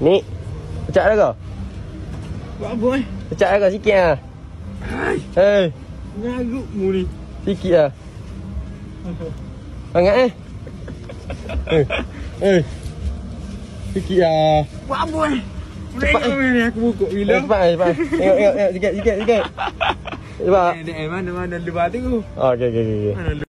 Ni Pecah dah kau? Buat apa eh? Pecah dah kau sikit lah. Hei. Ngaruk mu ni. Sikit lah. Sangat eh? Hei. Hei. Sikit lah. Buat apa eh? Cepat eh? ni aku bukuk bila eh, Cepat eh cepat. Tengok tengok tengok. Sikit sikit sikit. Cepat. Eh, eh mana mana lebar tu? Oh, okey okey okey Mana